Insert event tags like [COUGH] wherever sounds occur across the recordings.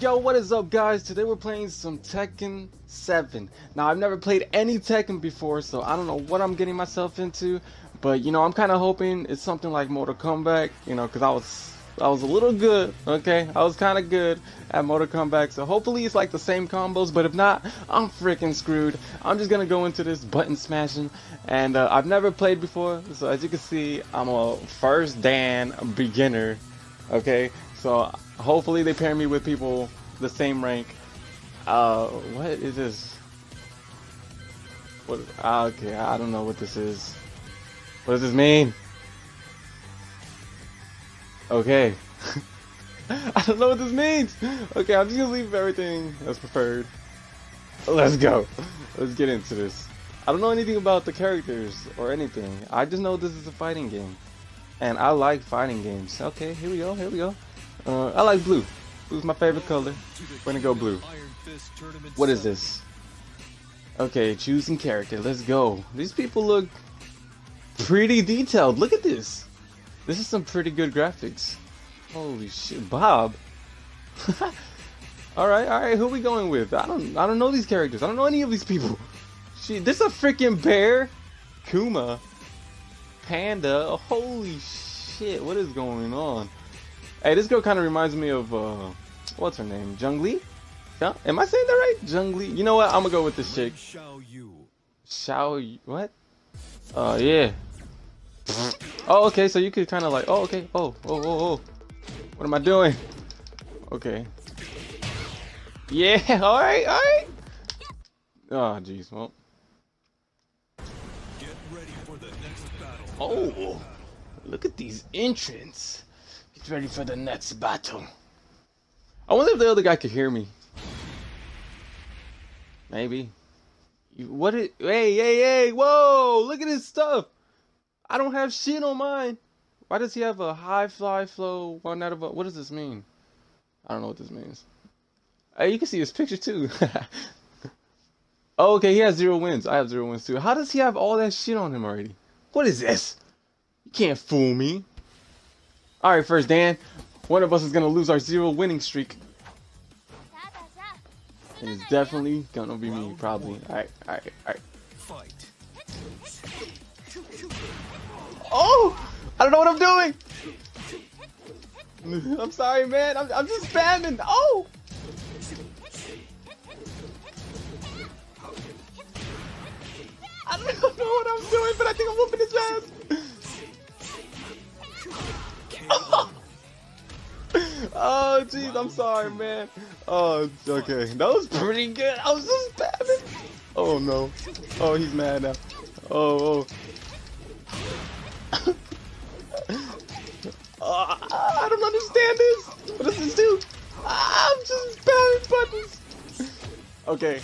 Yo, what is up guys? Today we're playing some Tekken 7. Now, I've never played any Tekken before, so I don't know what I'm getting myself into. But, you know, I'm kind of hoping it's something like Mortal Kombat, you know, because I was I was a little good, okay? I was kind of good at Mortal Kombat, so hopefully it's like the same combos, but if not, I'm freaking screwed. I'm just gonna go into this button smashing, and uh, I've never played before, so as you can see, I'm a first Dan beginner, okay? So hopefully they pair me with people the same rank. Uh, what is this? What? ah, Okay, I don't know what this is. What does this mean? Okay. [LAUGHS] I don't know what this means. Okay, I'm just gonna leave everything as preferred. Let's go. Let's get into this. I don't know anything about the characters or anything. I just know this is a fighting game. And I like fighting games. Okay, here we go, here we go. Uh, I like blue. Blue's my favorite color. We're gonna go blue. What is this? Okay, choosing character. Let's go. These people look pretty detailed. Look at this. This is some pretty good graphics. Holy shit, Bob. [LAUGHS] all right, all right. Who we going with? I don't, I don't know these characters. I don't know any of these people. [LAUGHS] She, this a freaking bear, Kuma, Panda. Holy shit, what is going on? Hey, this girl kind of reminds me of uh, what's her name? Zhongli? Yeah, am I saying that right? Zhongli. You know what? I'm gonna go with this chick. Xiao Yu. Xiao. What? Uh, yeah. Oh, okay. So you could kind of like. Oh, okay. Oh, oh, oh, oh. What am I doing? Okay. Yeah. [LAUGHS] All right. All right. Oh, jeez. Well. Get ready for the next battle. Oh, look at these entrants. Get ready for the next battle. I wonder if the other guy could hear me. Maybe. What is, hey, hey, hey, whoa, look at his stuff. I don't have shit on mine. Why does he have a high fly flow, one out of a, what does this mean? I don't know what this means. Hey, you can see his picture too. [LAUGHS] oh, okay, he has zero wins. I have zero wins too. How does he have all that shit on him already? What is this? You can't fool me. All right, first Dan, one of us is gonna lose our zero winning streak. And it's definitely gonna be me, probably. All right, all right, all right. Oh, I don't know what I'm doing. [LAUGHS] I'm sorry, man. I'm, I'm just spamming. Oh. I don't [LAUGHS] know what I'm doing, but I think I'm whooping his ass. [LAUGHS] Oh, jeez, I'm sorry, man. Oh, okay. That was pretty good. I was just spamming. Oh, no. Oh, he's mad now. Oh, oh. Uh, [LAUGHS] I don't understand this. What does this do? Ah, I'm just spamming buttons. Okay.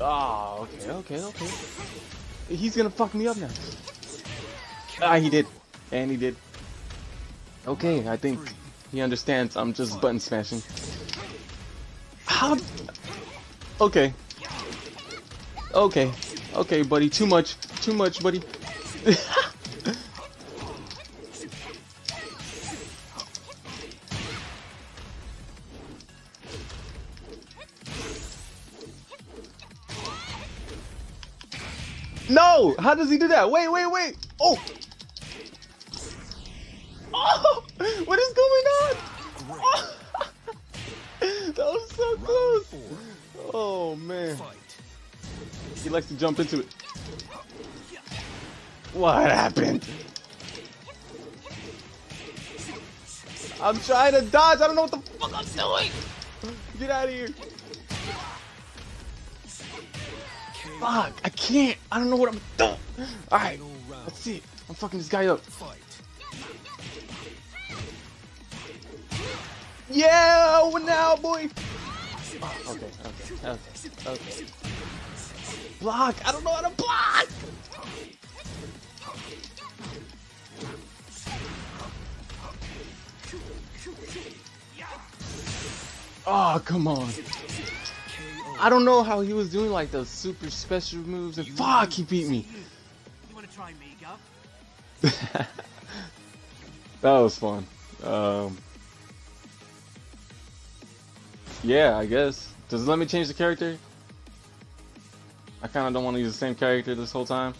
Oh, okay, okay, okay. He's gonna fuck me up now. Ah, he did. And he did. Okay, I think he understands I'm just button smashing. How? Okay. Okay. Okay, buddy. Too much. Too much, buddy. [LAUGHS] No! How does he do that? Wait, wait, wait! Oh! Likes to jump into it. What happened? I'm trying to dodge. I don't know what the fuck I'm doing. Get out of here. Fuck, I can't. I don't know what I'm doing. Alright, let's see. I'm fucking this guy up. Yeah, oh, now, boy. Oh, okay, okay, okay, okay. Block. I don't know how to block. Oh, come on. I don't know how he was doing like those super special moves and fuck, he beat me. You want to try me, [LAUGHS] that was fun. Um, Yeah, I guess. Does it let me change the character? I kind of don't want to use the same character this whole time.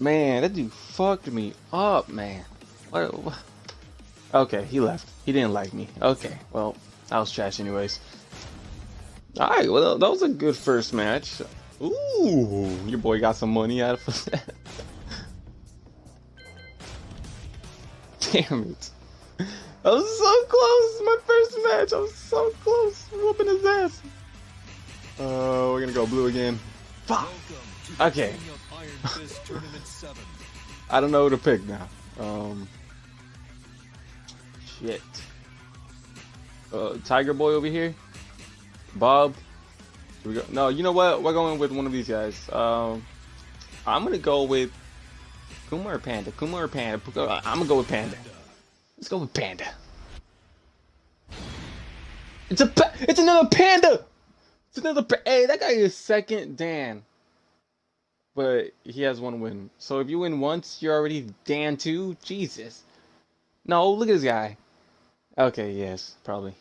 Man, that dude fucked me up, man. What, what? Okay, he left. He didn't like me. Okay, well, I was trash anyways. Alright, well, that was a good first match. Ooh, your boy got some money out of that. [LAUGHS] Damn it. I was so close. My first match. I was so close. Whooping his ass. Oh, uh, we're gonna go blue again. Fuck. Okay. [LAUGHS] I don't know who to pick now. Um. Shit. Uh, Tiger Boy over here. Bob. Here we go. No, you know what? We're going with one of these guys. Um, I'm gonna go with Kuma or Panda. Kuma or Panda. I'm gonna go with Panda. Let's go with Panda. It's a pa it's another Panda. It's another hey that guy is second Dan, but he has one win. So if you win once, you're already Dan two. Jesus. No, look at this guy. Okay, yes, probably.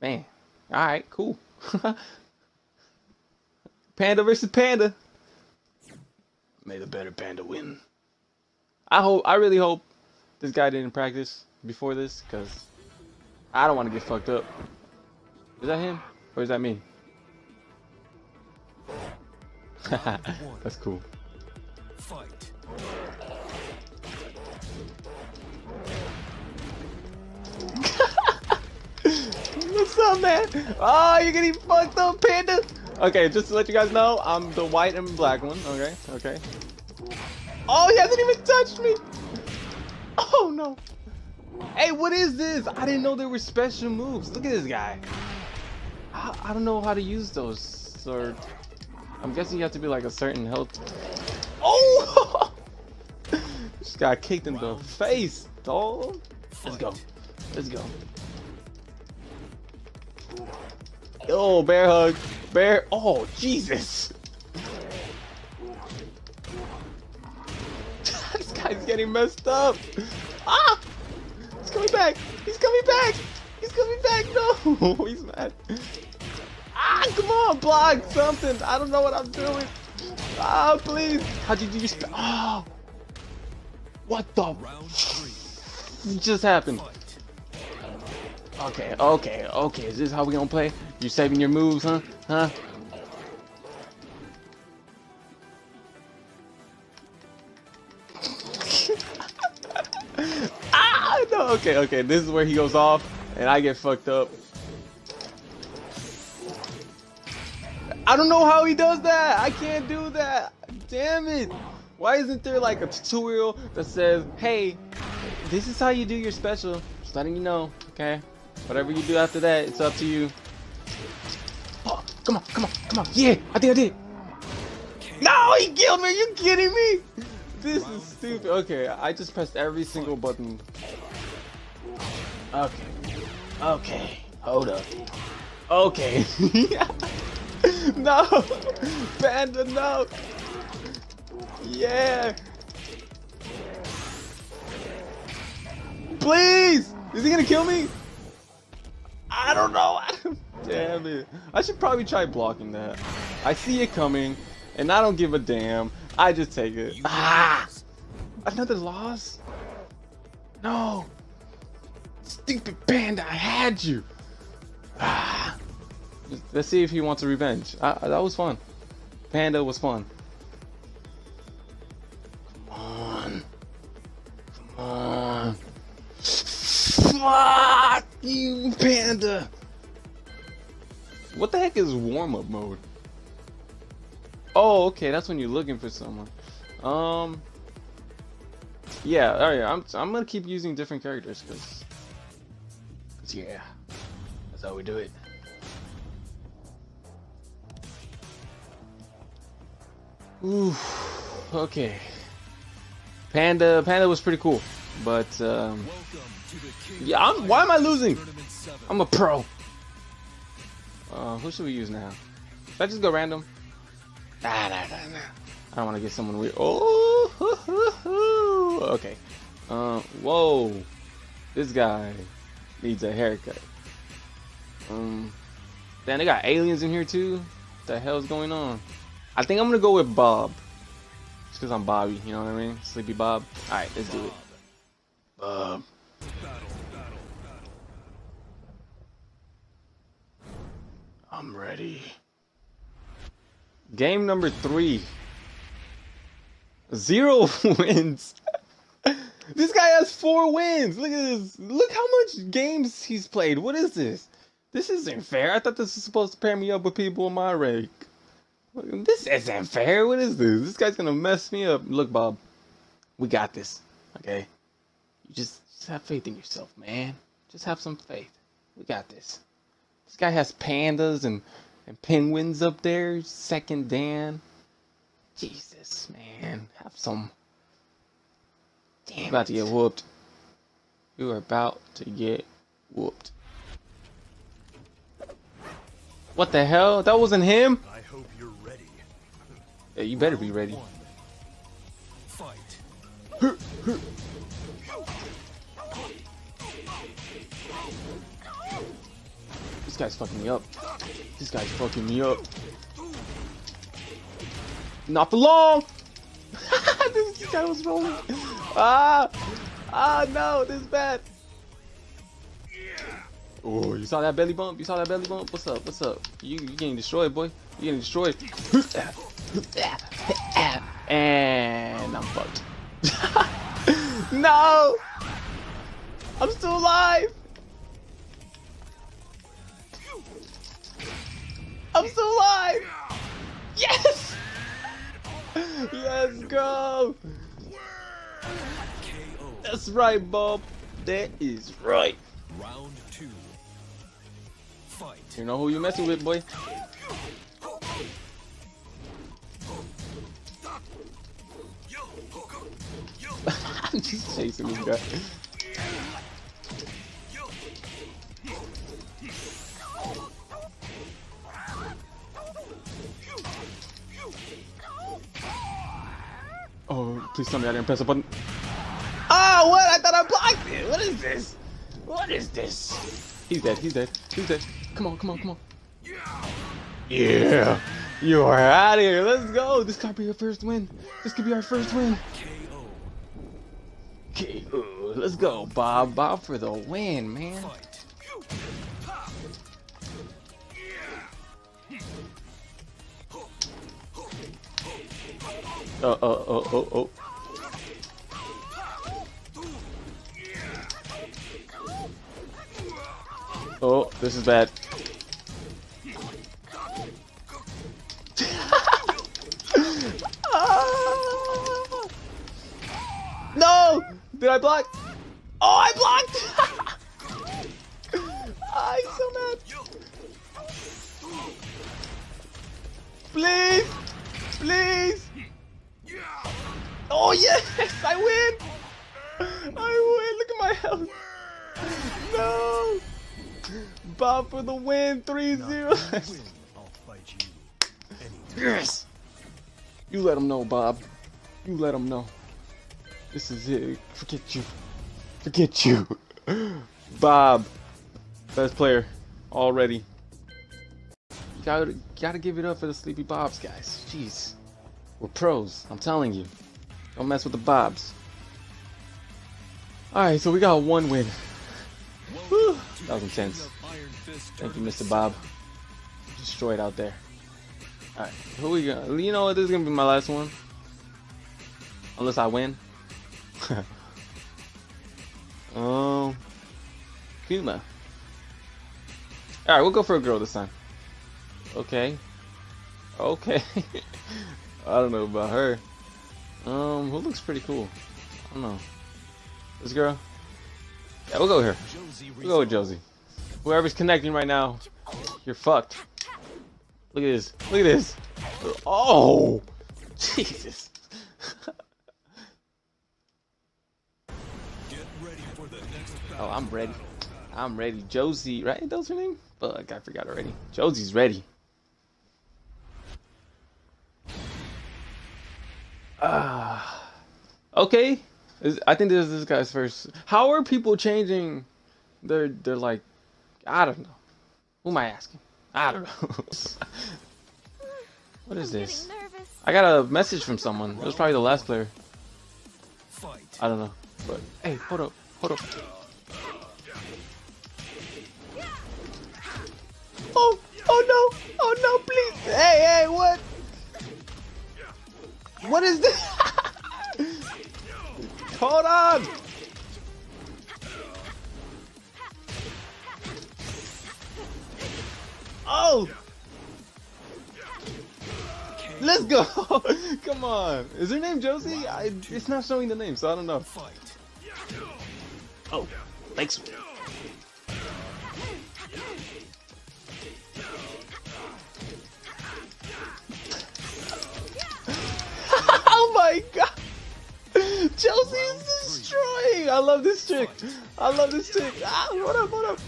Man. Alright, cool. [LAUGHS] panda versus Panda. May the better Panda win. I hope, I really hope this guy didn't practice before this, because I don't want to get fucked up. Is that him? Or is that me? [LAUGHS] That's cool. Fight. [LAUGHS] What's up, man? Oh, you're getting fucked up, panda. Okay, just to let you guys know, I'm the white and black one. Okay, okay. Oh, he hasn't even touched me. Oh no. Hey, what is this? I didn't know there were special moves. Look at this guy. I, I don't know how to use those. Or I'm guessing you have to be like a certain health. Oh! [LAUGHS] Just got kicked in the face, dog. Let's go. Let's go. Oh, bear hug. Bear. Oh, Jesus. [LAUGHS] this guy's getting messed up. Ah! He's coming back. He's coming back. He's coming back. No. [LAUGHS] He's mad. Ah, come on. Block something. I don't know what I'm doing. Ah, please. How did you just... Oh. What the... just happened? Okay, okay, okay. Is this how we gonna play? You saving your moves, huh? Huh? [LAUGHS] ah, no. Okay, okay. This is where he goes off, and I get fucked up. I don't know how he does that. I can't do that. Damn it. Why isn't there like a tutorial that says, hey, this is how you do your special? Just letting you know, okay? Whatever you do after that, it's up to you. Oh, come on, come on, come on. Yeah, I think I did. No, he killed me. Are you kidding me? This is stupid. Okay, I just pressed every single button. Okay. Okay. Hold up. Okay. [LAUGHS] [LAUGHS] no! Panda, no! Yeah! Please! Is he gonna kill me? I don't know. [LAUGHS] damn it. I should probably try blocking that. I see it coming, and I don't give a damn. I just take it. Ah! Another loss? No! Stupid panda, I had you! Ah! Let's see if he wants a revenge. that was fun. Panda was fun. Come on. Come on. Fuck you, Panda! What the heck is warm-up mode? Oh, okay, that's when you're looking for someone. Um, yeah, alright, I'm, I'm gonna keep using different characters, because, cause yeah, that's how we do it. Ooh, okay. Panda, Panda was pretty cool, but um, yeah, I'm, why am I losing? I'm a pro. Uh, who should we use now? Should I just go random? Nah, nah, nah, nah. I don't want to get someone weird. Oh, hoo, hoo, hoo. okay. Uh, whoa, this guy. needs a haircut. Um, damn, they got aliens in here too. What the hell's going on? I think I'm gonna go with Bob. Just cause I'm Bobby, you know what I mean? Sleepy Bob. Alright, let's do it. Bob. I'm ready. Game number three. Zero [LAUGHS] wins. this guy has four wins. Look at this. Look how much games he's played. What is this? This isn't fair. I thought this was supposed to pair me up with people in my rank. This isn't fair. What is this? This guy's gonna mess me up. Look, Bob. We got this. Okay? You just, just have faith in yourself, man. Just have some faith. We got this. This guy has pandas and, and penguins up there. Second Dan. Jesus, man. Have some. Damn. About to get whooped. You are about to get whooped. What the hell? That wasn't him? Yeah, you better be ready. Fight. This guy's fucking me up. This guy's fucking me up. Not for long! [LAUGHS] this guy was rolling. Ah! Ah, no, this is bad. Oh, you saw that belly bump? You saw that belly bump? What's up? What's up? You, you getting destroyed, boy. You getting destroyed. [LAUGHS] And I'm fucked. [LAUGHS] no! I'm still alive! I'm still alive! Yes! [LAUGHS] Let's go! That's right, Bob. That is right. Round two. Fight. You know who you're messing with, boy? Chasing this guy. Oh, please tell me I didn't press a button. Ah, what? I thought I blocked it. What is this? What is this? He's dead. He's dead. He's dead. Come on, come on, come on. Yeah. You are out of here. Let's go. This could be our first win. This could be our first win. KO. Okay, ooh, let's go, Bob. Bob for the win, man. Fight. Uh, uh, uh, oh, oh. Oh, this is bad. [LAUGHS] Ah! no! Did I block? Oh, I blocked! I'm [LAUGHS] ah, so mad. Please! Please! Oh yes! I win! I win! Look at my health! No! Bob for the win! 3-0! I'll fight you. Yes! You let him know, Bob. You let him know. This is it. Forget you. Forget you. [LAUGHS] Bob. Best player. Already. Gotta, gotta give it up for the Sleepy Bobs, guys. Jeez. We're pros. I'm telling you. Don't mess with the Bobs. Alright, so we got one win. That was intense. Thank you, Mr. Bob. Destroyed out there. Alright, who we got? You know what? This is gonna be my last one. Unless I win. [LAUGHS] um, Kuma. Alright, we'll go for a girl this time. Okay. Okay. [LAUGHS] I don't know about her. Um, who looks pretty cool? I don't know. This girl? Yeah, we'll go here. We'll go with Josie. Whoever's connecting right now, you're fucked. Look at this. Look at this. Oh! [LAUGHS] Jesus. [LAUGHS] Get ready for the next battle. Oh, I'm ready. I'm ready. Josie, right? That was her name? Fuck, I forgot already. Josie's ready. Ah. okay. Is- I think this is this guy's first. How are people changing They're they're like, I don't know. Who am I asking? I don't know. [LAUGHS] what is this? I got a message from someone. It was probably the last player. I don't know. But hey, hold up, hold up. Oh, oh no, oh no, please. Hey, hey, what? What is this? [LAUGHS] hold on. Oh. Let's go! [LAUGHS] Come on! Is her name Josie? I, it's not showing the name, so I don't know. Fight. Oh, thanks. [LAUGHS] oh my god! Chelsea is destroying! I love this trick! I love this trick! Ah, what up, what up?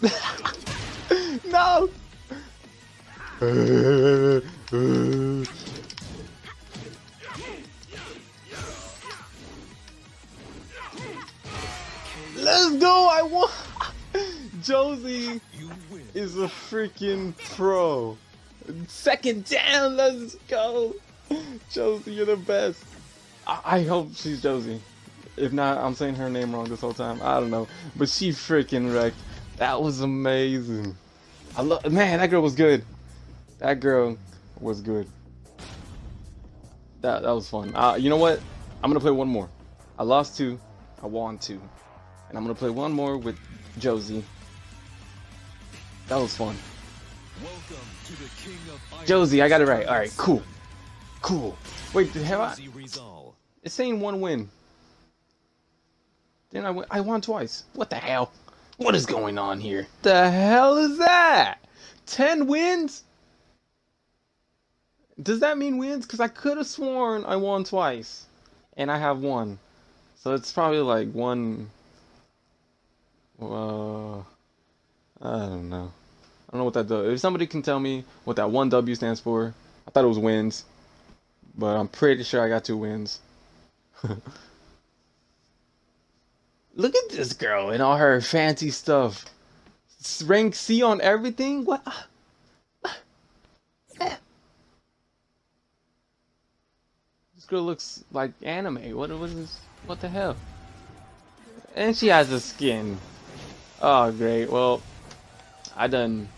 [LAUGHS] no! Let's go! I won! [LAUGHS] Josie is a freaking pro. Second Dan, let's go! Josie, you're the best. I, I hope she's Josie. If not, I'm saying her name wrong this whole time. I don't know. But she freaking wrecked. That was amazing. I love man, that girl was good. That girl was good. That that was fun. Uh, you know what? I'm gonna play one more. I lost two. I won two. And I'm gonna play one more with Josie. That was fun. Josie, I got it right. Alright, cool. Cool. Wait, the hell I, it's saying one win. Then I I won twice. What the hell? What is going on here? The hell is that? 10 wins? Does that mean wins? Because I could have sworn I won twice. And I have one. So it's probably like one. Uh, I don't know. I don't know what that does. If somebody can tell me what that one W stands for, I thought it was wins. But I'm pretty sure I got two wins. [LAUGHS] Look at this girl and all her fancy stuff. Rank C on everything? What? Girl looks like anime. What is this? What the hell? And she has a skin. Oh great. Well, I done.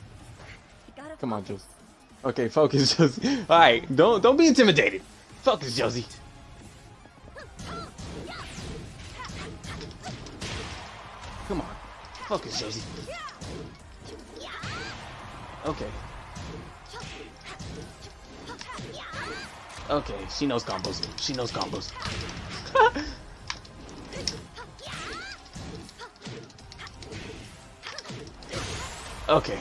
Come on. Josie. Okay, focus, [LAUGHS] Josie. All right, don't don't be intimidated. Focus, Josie. Come on, focus, Josie. Okay. Okay, she knows combos. She knows combos. [LAUGHS] okay.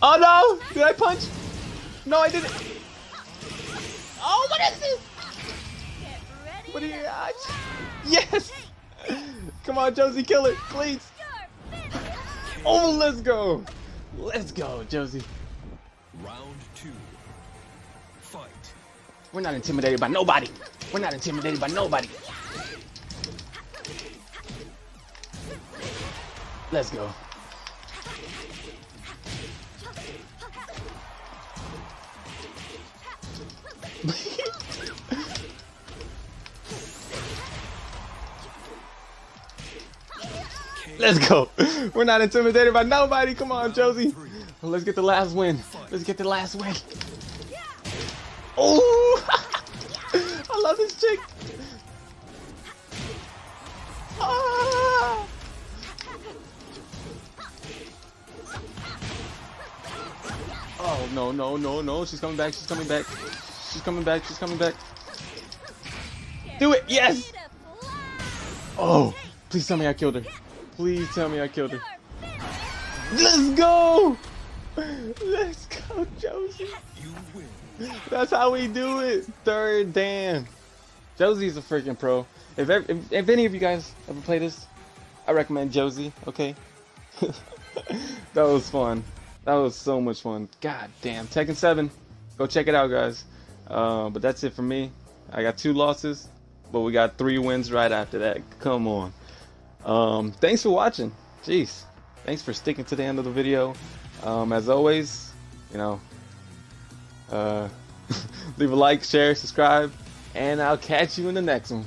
Oh no! Did I punch? No, I didn't. Oh, what is this? What are you? ah. Yes! Come on, Josie, kill it, please. Oh, let's go. Let's go, Josie. Round two. Fight. We're not intimidated by nobody. We're not intimidated by nobody. Let's go. [LAUGHS] Let's go. We're not intimidated by nobody. Come on, Josie. Let's get the last win. Let's get the last win. Oh! [LAUGHS] I love this chick. Ah! Oh no no no no! She's coming back. She's coming back. She's coming back. She's coming back. Do it! Yes! Ready to fly. Oh! Please tell me I killed her. Please tell me I killed her. Let's go! Let's go, Josie. That's how we do it. Third Dan. Josie's a freaking pro. If, ever, if, if any of you guys ever play this, I recommend Josie. Okay. [LAUGHS] that was fun. That was so much fun. God damn. Tekken 7. Go check it out, guys. Uh, but that's it for me. I got two losses, but we got three wins right after that. Come on. Um, thanks for watching. Jeez. Thanks for sticking to the end of the video. Um, as always, you know, uh, [LAUGHS] leave a like, share, subscribe, and I'll catch you in the next one.